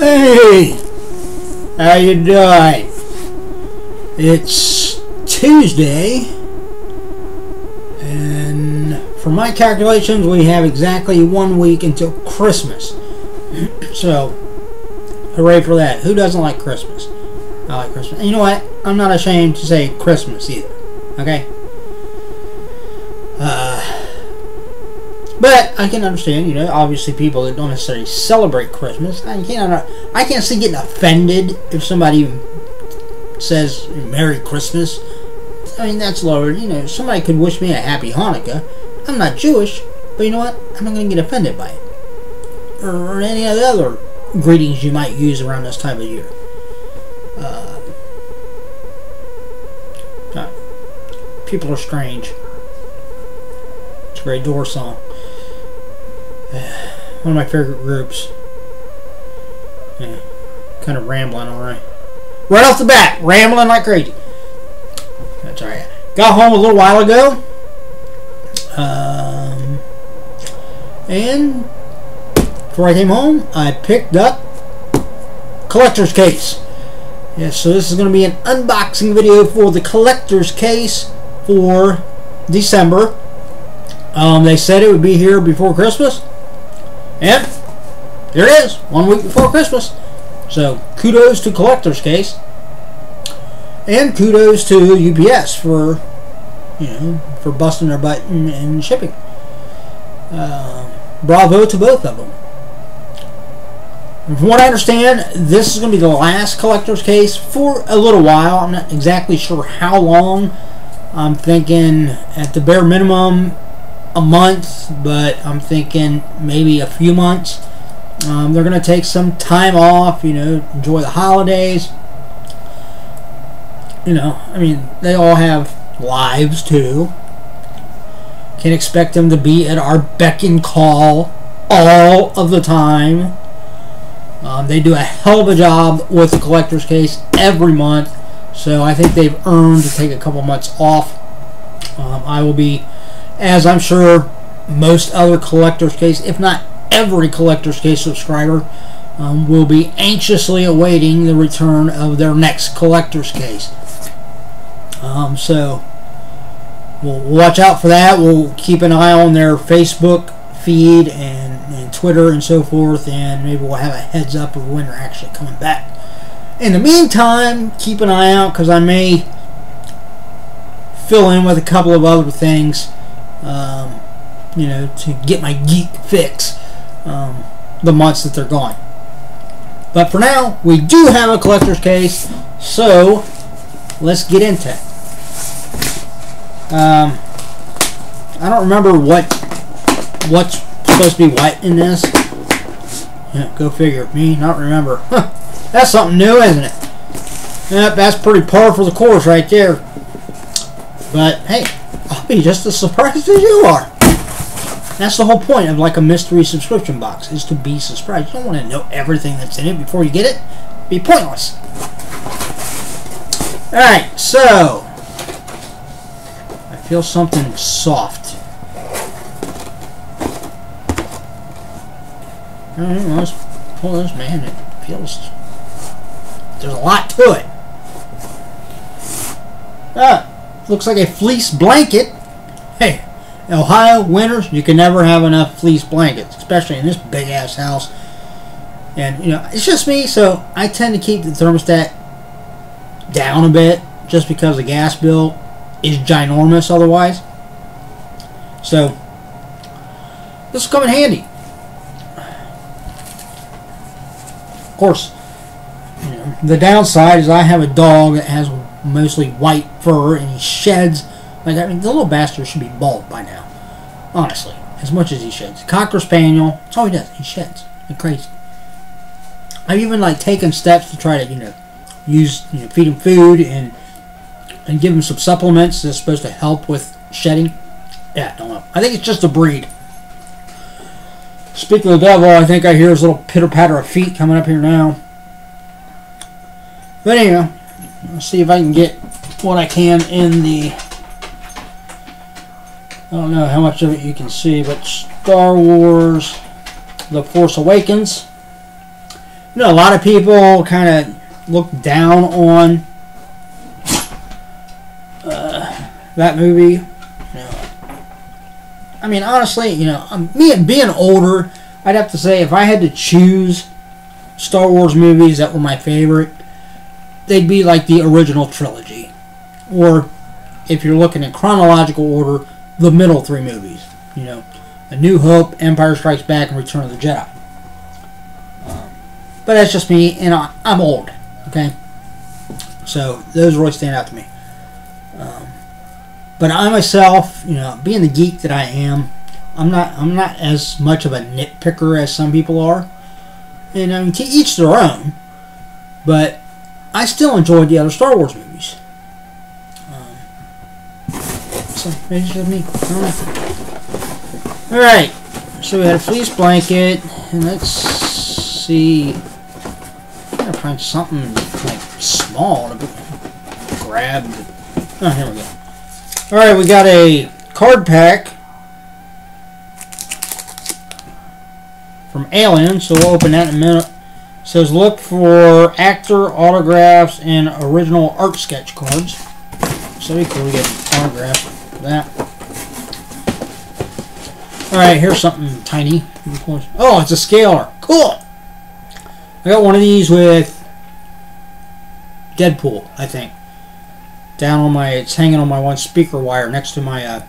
Hey, how you doing? It's Tuesday, and for my calculations, we have exactly one week until Christmas. so, hooray for that! Who doesn't like Christmas? I like Christmas. And you know what? I'm not ashamed to say Christmas either. Okay. Uh, but I can understand, you know, obviously people that don't necessarily celebrate Christmas. I can't, I can't see getting offended if somebody says Merry Christmas. I mean, that's lower. You know, somebody could wish me a Happy Hanukkah. I'm not Jewish, but you know what? I'm not going to get offended by it. Or, or, any of the other greetings you might use around this time of year. Uh, people are strange. It's a great Doors song. One of my favorite groups. Yeah, kind of rambling, alright. Right off the bat, rambling like crazy. That's alright. Got home a little while ago. Um, and before I came home, I picked up collector's case. Yeah, so this is going to be an unboxing video for the collector's case for December. Um, they said it would be here before Christmas. And here it is, one week before Christmas. So kudos to Collector's Case. And kudos to UPS for, you know, for busting their butt and, shipping. Uh, bravo to both of them. From what I understand, this is going to be the last collector's case for a little while. I'm not exactly sure how long. I'm thinking at the bare minimum a month, but I'm thinking maybe a few months. Um, they're going to take some time off, you know, enjoy the holidays. You know, I mean, they all have lives too. Can't expect them to be at our beck and call all of the time. Um, they do a hell of a job with the collector's case every month, so I think they've earned to take a couple months off. Um, I will be as I'm sure most other collector's case, if not every collector's case subscriber, um, will be anxiously awaiting the return of their next collector's case. Um, so we'll watch out for that. We'll keep an eye on their Facebook feed and, and Twitter and so forth, and maybe we'll have a heads up of when they're actually coming back. In the meantime, keep an eye out because I may fill in with a couple of other things um, you know, to get my geek fix um, the months that they're gone. But for now, we do have a collector's case, so let's get into it. Um, I don't remember what what's supposed to be what in this. Yeah, go figure. Me not remember. Huh, that's something new, isn't it? Yep, that's pretty par for the course right there. But hey, be just as surprised as you are. That's the whole point of like a mystery subscription box, is to be surprised. You don't want to know everything that's in it before you get it. It'd be pointless. Alright, so I feel something soft. Alright, let's pull this man. It feels there's a lot to it. Ah, Looks like a fleece blanket. Hey, Ohio winters, you can never have enough fleece blankets, especially in this big ass house. And you know, it's just me, so I tend to keep the thermostat down a bit just because the gas bill is ginormous otherwise. So this will come in handy. Of course, you know, the downside is I have a dog that has mostly white fur, and he sheds. Like I mean, the little bastard should be bald by now. Honestly, as much as he sheds. Cocker Spaniel, that's all he does. He sheds. He's crazy. I've even like taken steps to try to you know use you know feed him food and and give him some supplements that's supposed to help with shedding. Yeah, I don't know. I think it's just a breed. Speaking of the devil, I think I hear his little pitter patter of feet coming up here now. But anyway, Let's see if I can get what I can in the I don't know how much of it you can see, but Star Wars The Force Awakens. you know, a lot of people kind of look down on uh, that movie. You know, I mean, honestly, you know, um, me being older, I'd have to say if I had to choose Star Wars movies that were my favorite, they'd be like the original trilogy, or if you're looking in chronological order, the middle three movies. You know, A New Hope, Empire Strikes Back, and Return of the Jedi. Um, but that's just me, and I, I'm old. Okay, so those really stand out to me. Um, but I myself, you know, being the geek that I am, I'm not I'm not as much of a nitpicker as some people are. And I mean, to each their own. But I still enjoyed the other Star Wars movies. Um, so me. All right. So we had a fleece blanket, and let's see. I gotta find something like small to grab. Oh, here we go. All right, we got a card pack from Alien, so we'll open that in a minute. It says look for actor autographs and original art sketch cards. So we cool to get autographs that. All right, here's something tiny. Oh, it's a scaler. Cool. I got one of these with Deadpool, I think down on my, it's hanging on my one speaker wire next to my, uh,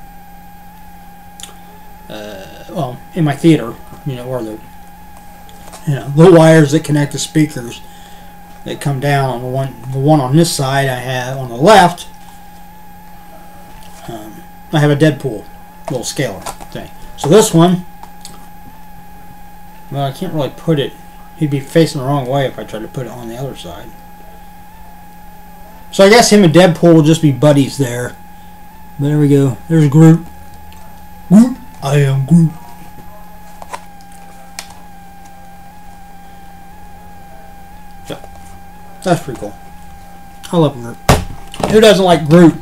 uh, well, in my theater, you know, where the, you know, the wires that connect the speakers that come down on the one, the one on this side I have on the left, I have a Deadpool little scaler thing. So this one, well, I can't really put it, he'd be facing the wrong way if I tried to put it on the other side. So I guess him and Deadpool will just be buddies there. But there we go. There's Groot. Groot. I am Groot. That's pretty cool. I love Groot. Who doesn't like Groot?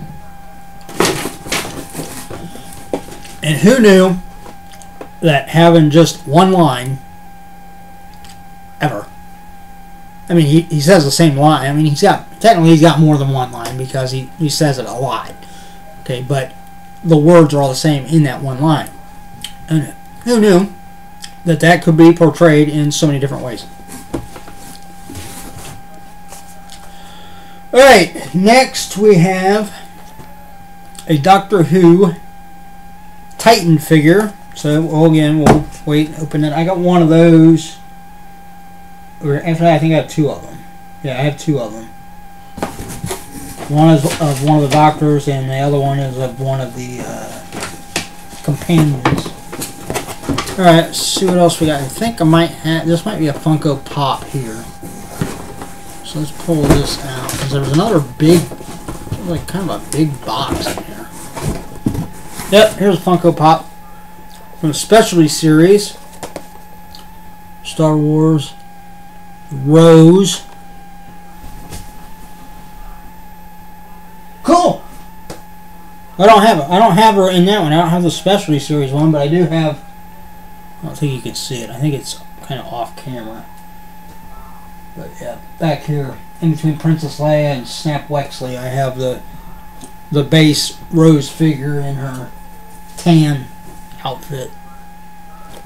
And who knew that having just one line ever I mean, he, he says the same line. I mean, he's got technically he's got more than one line because he, he says it a lot. Okay, but the words are all the same in that one line. And who knew that that could be portrayed in so many different ways? All right, next we have a Doctor Who Titan figure. So well, again, we'll wait, and open it. I got one of those or actually, I think I have two of them. Yeah, I have two of them. One is of one of the doctors, and the other one is of one of the uh, companions. All right, see what else we got. I think I might have. This might be a Funko Pop here. So let's pull this out because there was another big, like kind of a big box. Yep, here's a Funko Pop from the Specialty Series. Star Wars Rose. Cool. I don't have I don't have her in that one. I don't have the specialty series one, but I do have. I don't think you can see it. I think it's kind of off camera. But yeah, back here in between Princess Leia and Snap Wexley, I have the the base Rose figure in her tan outfit.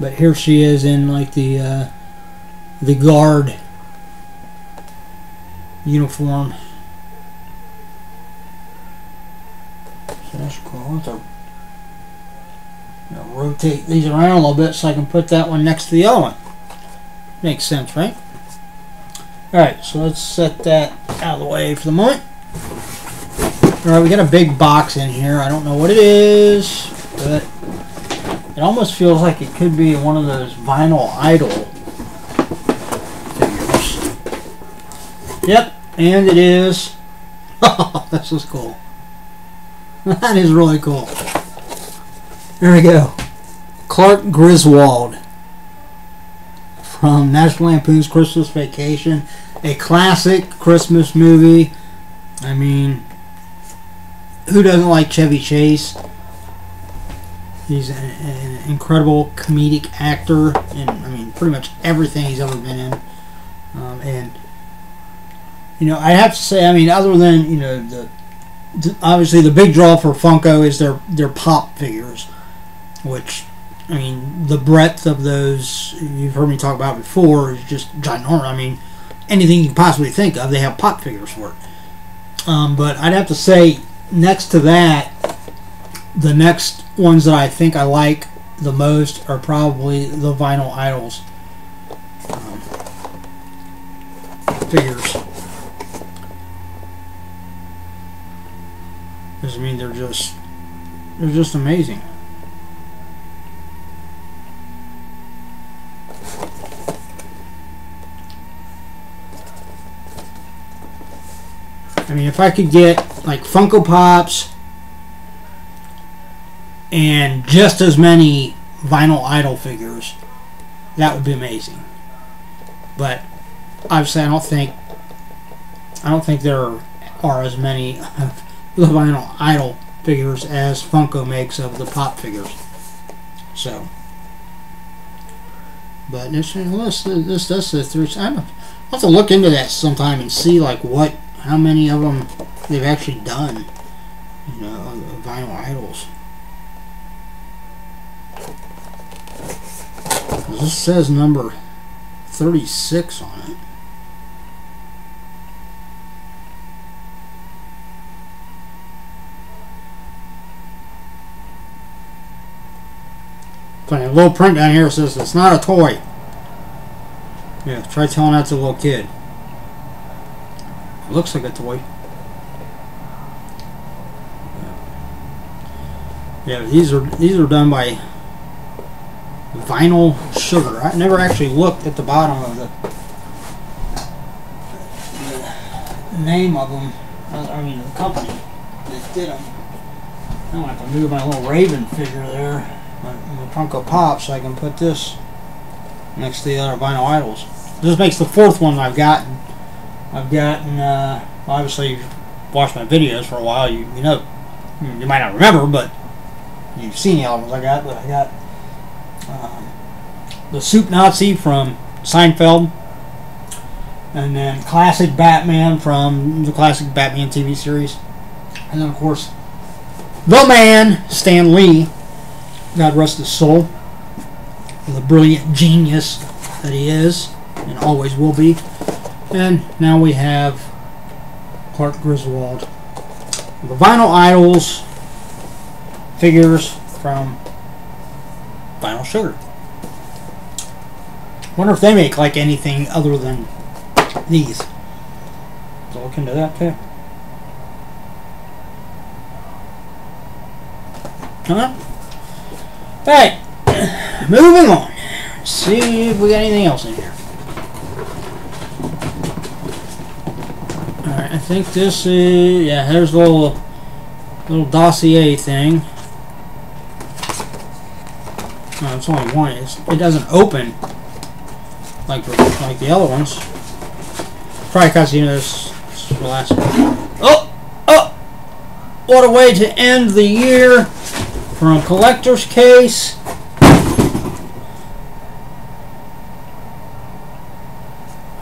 But here she is in like the uh, the guard uniform. So that's cool. To, you know, rotate these around a little bit so I can put that one next to the other one. Makes sense, right? Alright, so let's set that out of the way for the moment. Alright, we got a big box in here. I don't know what it is, but it almost feels like it could be one of those vinyl idol figures. Yep, and it is. Oh, this is cool. That is really cool. There we go. Clark Griswold from National Lampoon's Christmas Vacation. A classic Christmas movie. I mean, who doesn't like Chevy Chase? He's an, an incredible comedic actor and I mean, pretty much everything he's ever been in. Um, and you know, I have to say, I mean, other than you know the, the obviously the big draw for Funko is their their pop figures, which I mean the breadth of those you've heard me talk about before is just ginormous. I mean, anything you can possibly think of, they have pop figures for it. Um, but I'd have to say, next to that, the next ones that I think I like the most are probably the vinyl idols um, figures. Because I mean, they're just they're just amazing. I mean, if I could get like Funko Pops and just as many vinyl idol figures, that would be amazing. But obviously, I don't think I don't think there are as many of the vinyl idol figures as Funko makes of the pop figures. So, but this this this this, this, I'm, I'll have to look into that sometime and see like what how many of them they've actually done. You know, vinyl idols. This says number 36 on it. Funny, a little print down here says it's not a toy. Yeah, try telling that to a little kid. It looks like a toy. Yeah, these are these are done by vinyl sugar. I never actually looked at the bottom of the, the name of them. I mean, the company that did them. I want to move my little Raven figure there, my, my Funko Pop, so I can put this next to the other vinyl idols. This makes the fourth one I've gotten. I've gotten, uh, obviously, you've watched my videos for a while. You you know, you might not remember, but you've seen the albums I got. But I got um, the Soup Nazi from Seinfeld, and then classic Batman from the classic Batman TV series, and then of course the man Stan Lee, God rest his soul, the brilliant genius that he is and always will be. And now we have Clark Griswold. The Vinyl Idols figures from Vinyl Sugar. Wonder if they make like anything other than these. So look into that too. Huh? Alright, moving on. see if we got anything else in here. Alright, I think this is, yeah, there's a little, little dossier thing. No, it's only one. It's, it doesn't open like like the other ones. Probably because you know this, this is the last. Oh, oh! What a way to end the year from collector's case.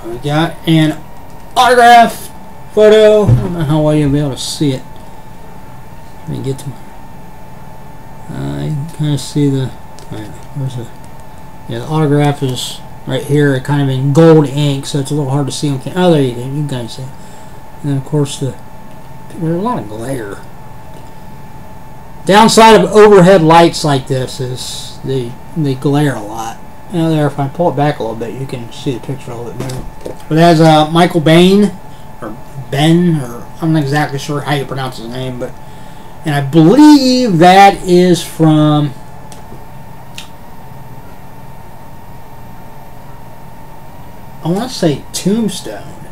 We got an autograph photo. I don't know how well you'll be able to see it. Let me get to. I kind of see the. Where's the? Yeah, the autograph is right here, kind of in gold ink, so it's a little hard to see on camera. Oh, there you go. You guys see. And of course, the there's a lot of glare. Downside of overhead lights like this is they they glare a lot. Now there, if I pull it back a little bit, you can see the picture a little bit better. But it has uh, Michael Bain, or Ben, or I'm not exactly sure how you pronounce his name, but and I believe that is from I want to say Tombstone.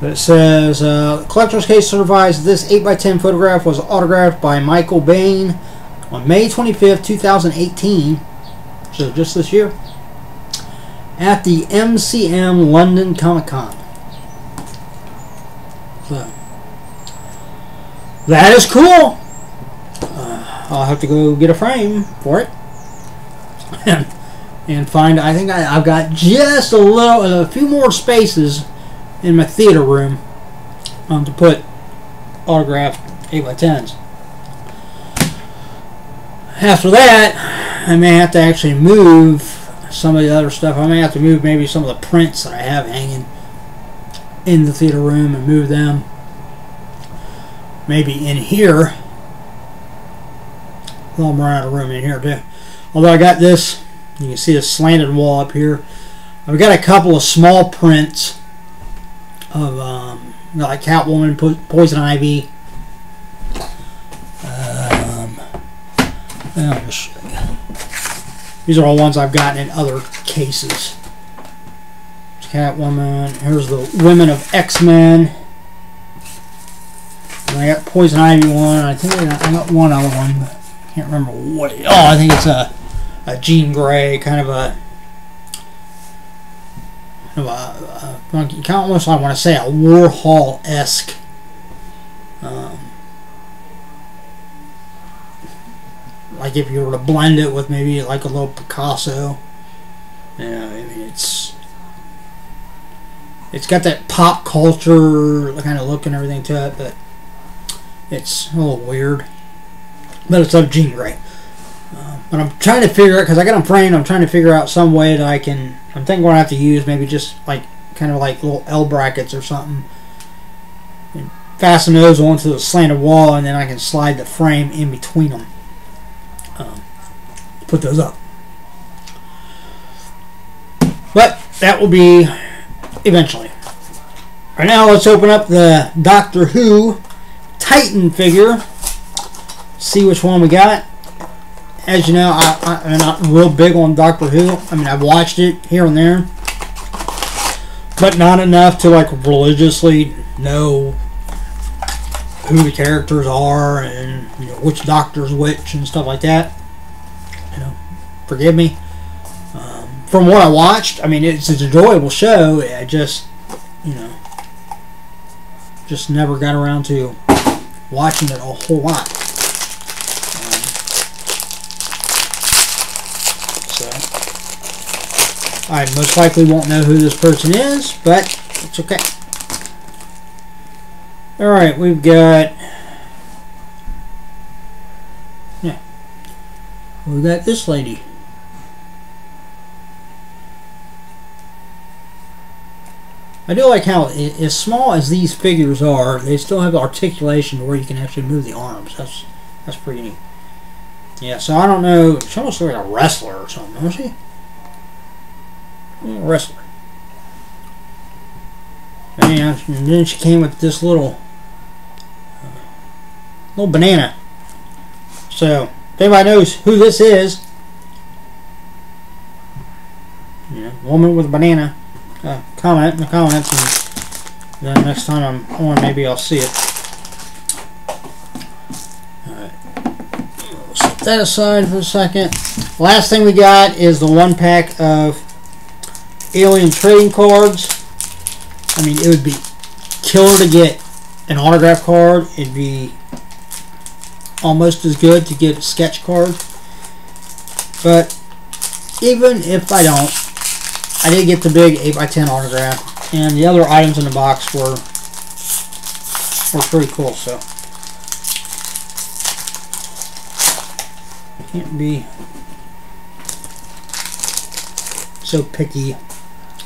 But it says, uh, collector's case certifies this 8x10 photograph was autographed by Michael Bain on May 25th, 2018, so just this year, at the MCM London Comic Con. So, that is cool. Uh, I'll have to go get a frame for it. and find. I think I, I've got just a little, a few more spaces in my theater room um, to put autographed 8 by 10s After that, I may have to actually move some of the other stuff. I may have to move maybe some of the prints that I have hanging in the theater room and move them maybe in here. Well, I'm running out of room in here too. Although I got this, you can see a slanted wall up here. I've got a couple of small prints of um, like Catwoman, po Poison Ivy. Um, I'll just show you. These are all ones I've gotten in other cases. Catwoman. Here's the Women of X-Men. I got Poison Ivy one. I think I got, one other one. But I can't remember what. It, oh, I think it's a a Jean Grey kind of a. Kind of a, a kind of almost I want to say a Warhol esque. Um, like if you were to blend it with maybe like a little Picasso. Yeah, I mean it's it's got that pop culture kind of look and everything to it, but it's a little weird. But it's of Jean Grey. But I'm trying to figure out because I got them framed. I'm trying to figure out some way that I can. I'm thinking what I have to use maybe just like kind of like little L brackets or something. And fasten those onto the slanted wall, and then I can slide the frame in between them. Um, put those up. But that will be eventually. Right now, let's open up the Doctor Who Titan figure. See which one we got. As you know, I, am not real big on Doctor Who. I mean, I've watched it here and there. But not enough to, like, religiously know who the characters are and you know, which doctor's which and stuff like that. You know, forgive me. Um, from what I watched, I mean, it's, it's an enjoyable show. I just, you know, just never got around to watching it a whole lot. Um, so I most likely won't know who this person is, but it's okay. Alright, we've got yeah. We've got this lady. I do like how, as small as these figures are, they still have articulation where you can actually move the arms. That's that's pretty neat. Yeah, so I don't know. She almost looks like a wrestler or something, doesn't she? Wrestler. And then she came with this little uh, little banana. So, if anybody knows who this is, yeah, woman with a banana, uh, comment in the comments, and then next time I'm on, maybe I'll see it. Alright. Set that aside for a second. Last thing we got is the one pack of Alien trading cards. I mean, it would be killer to get an autograph card. It'd be almost as good to get a sketch card. But even if I don't, I did get the big 8x10 autograph, and the other items in the box were were pretty cool, so. Can't be so picky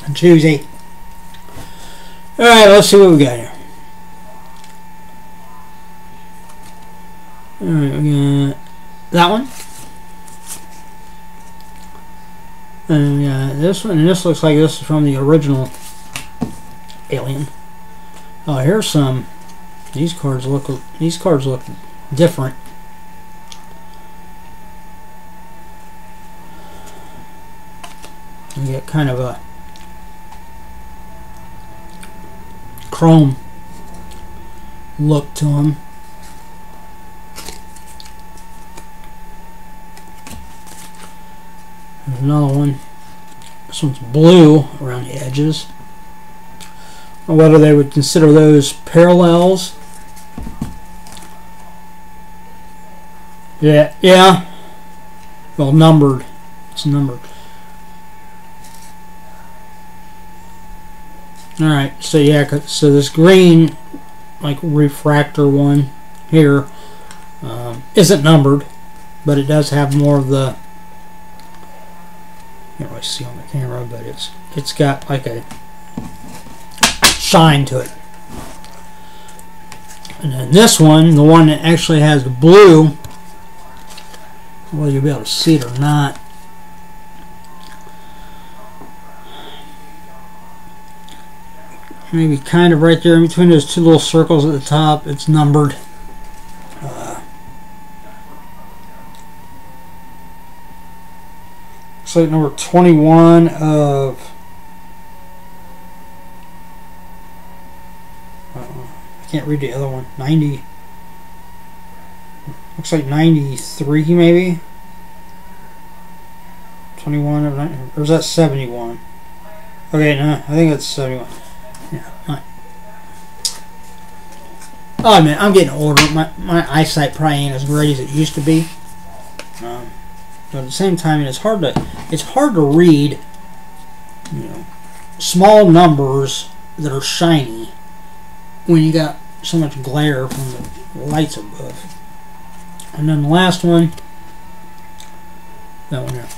and choosy. Alright, let's see what we got here. Alright, we got that one. And yeah, this one, and this looks like this is from the original Alien. Oh, here's some. These cards look. These cards look different. You get kind of a chrome look to them. There's another one. This one's blue around the edges. Or whether they would consider those parallels. Yeah, yeah. Well, numbered. It's numbered. Alright, so yeah, so this green, like, refractor one here um, not numbered, but it does have more of the, can't really see on the camera, but it's it's got like a shine to it. And then this one, the one that actually has the blue, well, you'll be able to see it or not. Maybe kind of right there in between those two little circles at the top. It's numbered. Uh, looks like number 21 of I can't read the other one. 90. Looks like 93 maybe. 21 or, 90, or is that 71? Okay, no, I think it's 71. Yeah, right. Oh man, I'm getting older. My my eyesight probably ain't as great as it used to be. Um, but at the same time, it's hard to it's hard to read. You know, small numbers that are shiny when you got so much glare from the lights above. And then the last one, that one here.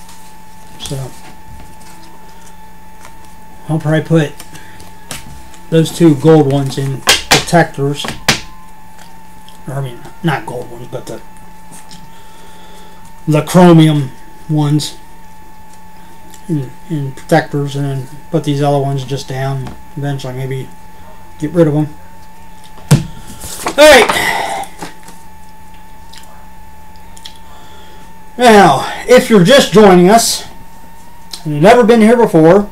So, I'll probably put those two gold ones in protectors. Or, I mean, not gold ones, but the the chromium ones in, in protectors and then put these other ones just down eventually maybe get rid of them Alright. Now, if you're just joining us, and you've never been here before,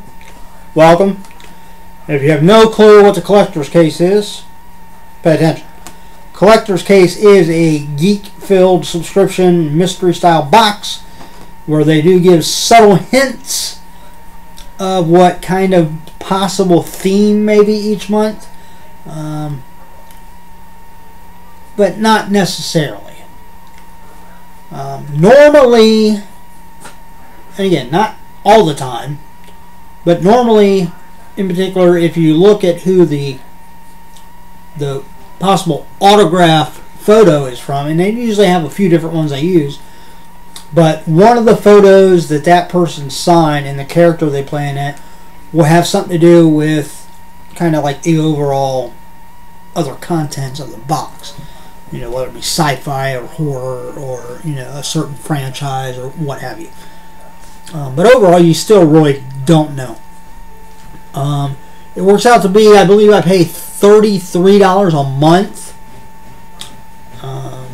welcome. If you have no clue what the collector's case is, pay attention. Collector's case is a geek-filled subscription mystery-style box where they do give subtle hints of what kind of possible theme maybe each month. Um, but not necessarily. Um, normally, and again, not all the time, but normally, in particular, if you look at who the the possible autograph photo is from, and they usually have a few different ones I use, but one of the photos that that person signed and the character they play in it will have something to do with kind of like the overall other contents of the box you know, whether it be sci-fi or horror or you know a certain franchise or what have you. Um, but overall, you still really don't know. Um, it works out to be, I believe, I pay thirty-three dollars a month, um,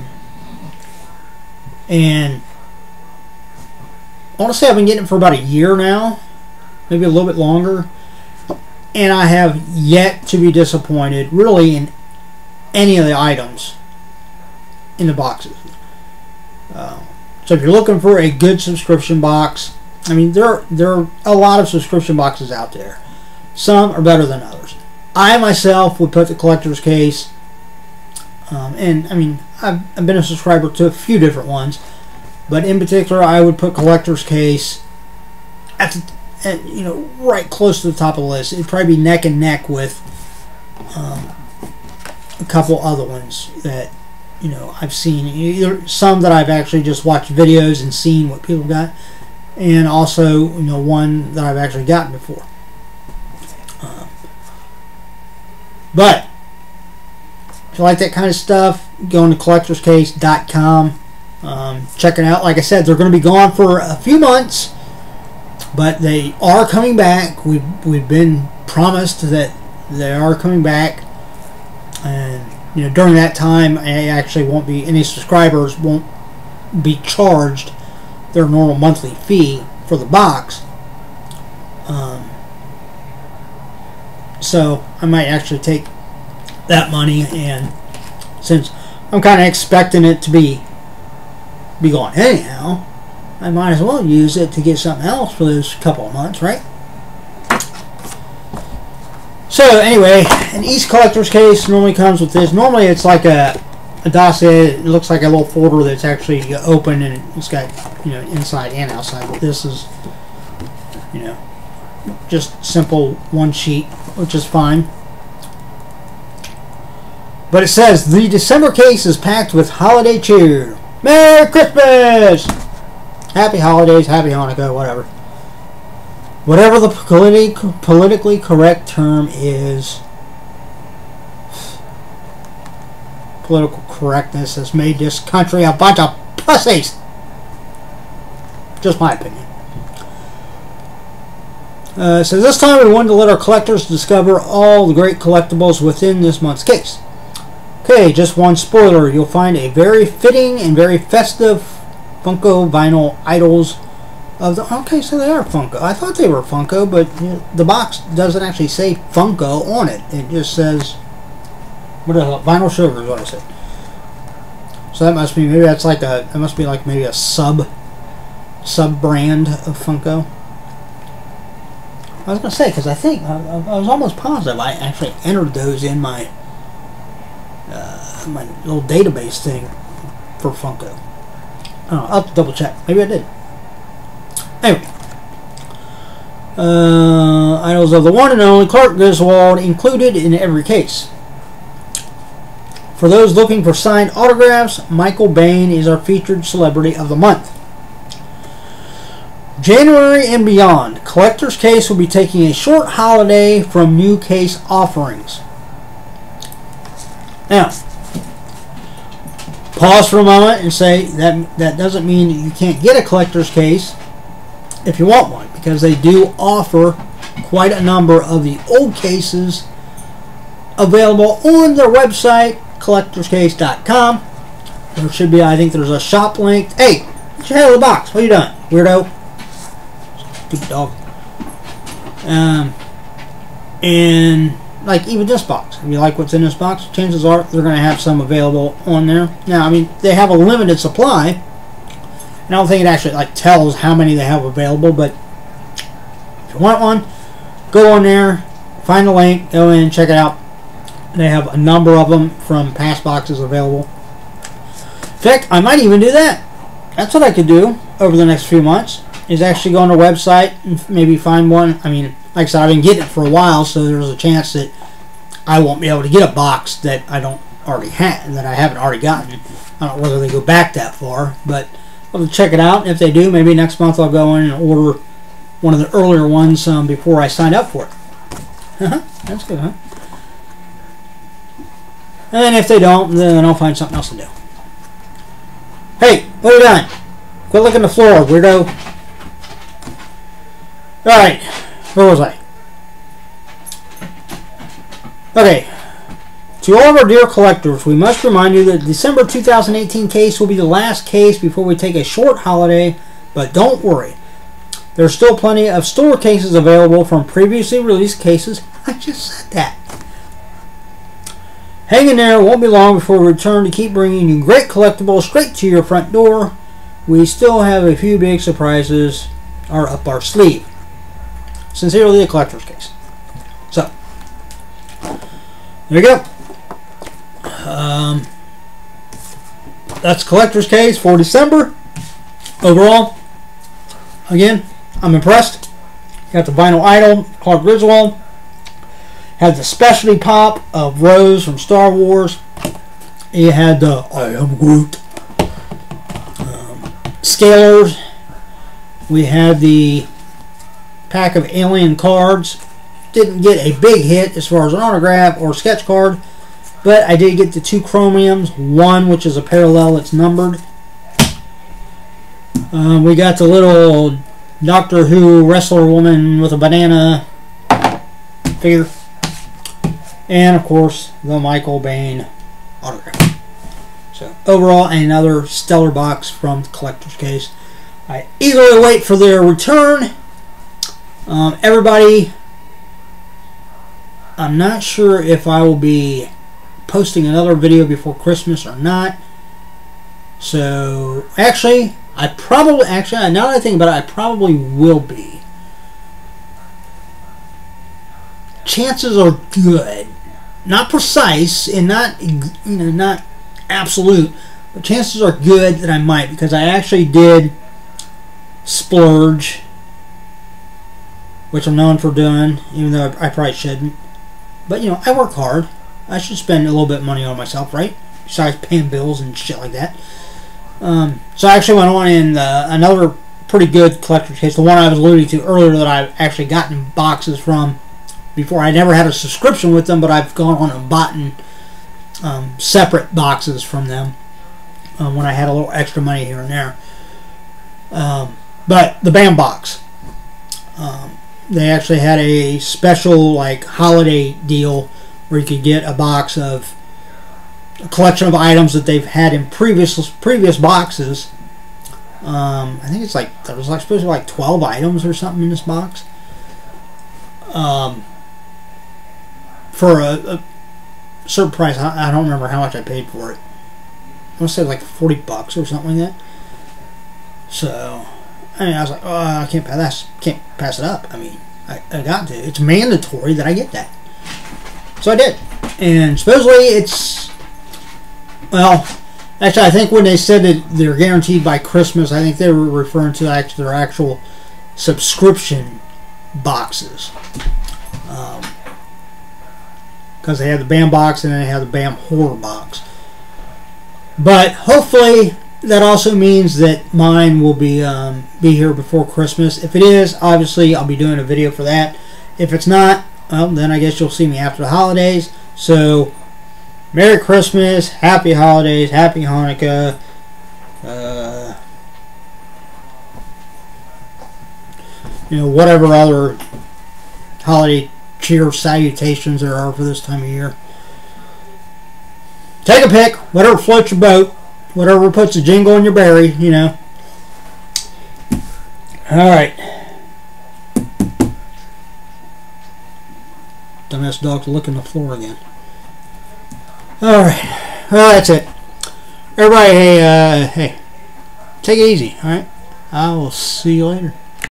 and honestly, I've been getting it for about a year now, maybe a little bit longer, and I have yet to be disappointed, really, in any of the items in the boxes. Uh, so if you're looking for a good subscription box, I mean there there are a lot of subscription boxes out there. Some are better than others. I myself would put the collector's case, um, and I mean I've, I've been a subscriber to a few different ones, but in particular I would put collector's case at, the, at you know right close to the top of the list. It'd probably be neck and neck with um, a couple other ones that you know I've seen either some that I've actually just watched videos and seen what people got, and also you know one that I've actually gotten before. Um, but if you like that kind of stuff, go to collectorscase.com. Um, check it out. Like I said, they're going to be gone for a few months, but they are coming back. We've we've been promised that they are coming back, and you know, during that time, I actually won't be any subscribers won't be charged their normal monthly fee for the box. Um, so I might actually take that money and since I'm kind of expecting it to be be gone anyhow, I might as well use it to get something else for those couple of months, right? So anyway, an East collector's case normally comes with this. Normally it's like a, a dossier. It looks like a little folder that's actually open and it's got you know inside and outside. But this is you know just simple one sheet which is fine. But it says the December case is packed with holiday cheer. Merry Christmas! Happy holidays, happy Hanukkah, whatever. Whatever the politi politically correct term is. Political correctness has made this country a bunch of pussies. Just my opinion. Uh, so this time we wanted to let our collectors discover all the great collectibles within this month's case. Okay, just one spoiler. You'll find a very fitting and very festive Funko vinyl idols of the... Okay, so they are Funko. I thought they were Funko, but you know, the box doesn't actually say Funko on it. It just says... What is it? Vinyl Sugar is what I said. So that must be... Maybe that's like a... That must be like maybe a sub... Sub-brand of Funko. I was going to say, because I think... I, I was almost positive I actually entered those in my uh, my little database thing for Funko. I'll double check. Maybe I did. Anyway. Uh, idols of the one and only Clark Griswold included in every case. For those looking for signed autographs, Michael Bain is our featured celebrity of the month. January and beyond, Collector's Case will be taking a short holiday from new case offerings. Now, pause for a moment and say that that doesn't mean that you can't get a collector's case if you want one because they do offer quite a number of the old cases available on their website collectorscase.com there should be I think there's a shop link. Hey get your head out of the box. What are you doing weirdo stupid dog um and like even this box. If you like what's in this box, chances are they're going to have some available on there. Now, I mean, they have a limited supply. And I don't think it actually like tells how many they have available, but if you want one, go on there, find the link, go in, check it out. They have a number of them from past boxes available. In fact, I might even do that. That's what I could do over the next few months, is actually go on the website and maybe find one. I mean, like I said, I've been getting it for a while, so there's a chance that I won't be able to get a box that I don't already have, that I haven't already gotten. I don't know whether they go back that far, but I'll check it out. If they do, maybe next month I'll go in and order one of the earlier ones um, before I sign up for it. Uh-huh. That's good, huh? And then if they don't, then I'll find something else to do. Hey, what are you doing? Quit looking at the floor, weirdo. Alright. Where was I? Okay. To all of our dear collectors, we must remind you that December 2018 case will be the last case before we take a short holiday, but don't worry. There's still plenty of store cases available from previously released cases. I just said that. Hang in there, it won't be long before we return to keep bringing you great collectibles straight to your front door. We still have a few big surprises are up our sleeve. Sincerely, a collector's case. So, there you go. Um, that's collector's case for December. Overall, again, I'm impressed. Got the vinyl idol, Clark Griswold. Had the specialty pop of Rose from Star Wars. He had the I am Groot um, scalers. We had the pack of alien cards. Didn't get a big hit as far as an autograph or sketch card, but I did get the two chromiums, one which is a parallel, it's numbered. Um, we got the little Doctor Who wrestler woman with a banana figure. And of course, the Michael Bain autograph. So overall, another stellar box from the collector's case. I eagerly wait for their return um, everybody, I'm not sure if I will be posting another video before Christmas or not. So, actually, I probably, actually, now that I think about it, I probably will be. Chances are good. Not precise and not, you know, not absolute, but chances are good that I might because I actually did splurge which I'm known for doing, even though I, I probably shouldn't. But you know, I work hard. I should spend a little bit of money on myself, right? Besides paying bills and shit like that. Um, so I actually went on in uh, another pretty good collector's case, the one I was alluding to earlier that I've actually gotten boxes from before. I never had a subscription with them, but I've gone on and bought um, separate boxes from them um, when I had a little extra money here and there. Um, but the BAM box, um, they actually had a special like holiday deal where you could get a box of a collection of items that they've had in previous previous boxes. Um, I think it's like there was like supposed to be like twelve items or something in this box. Um, for a, a certain price, I, I, don't remember how much I paid for it. I want to say like forty bucks or something like that. So, I mean, I was like, oh, I can't pass can't pass it up. I mean, I, I got to. It's mandatory that I get that. So I did, and supposedly it's well. Actually, I think when they said that they're guaranteed by Christmas, I think they were referring to actually their actual subscription boxes. Because um, they have the BAM box and then they have the BAM horror box. But hopefully that also means that mine will be um, be here before Christmas. If it is, obviously I'll be doing a video for that. If it's not, then I guess you'll see me after the holidays. So, Merry Christmas, Happy Holidays, Happy Hanukkah. Uh, you know, whatever other holiday cheer salutations there are for this time of year. Take a pick, whatever floats your boat, whatever puts a jingle in your berry, you know. All right. Dumbass dog's licking the floor again. All right. Well, that's it. Everybody, hey, uh, hey, take it easy. All right. I will see you later.